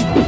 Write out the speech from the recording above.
you.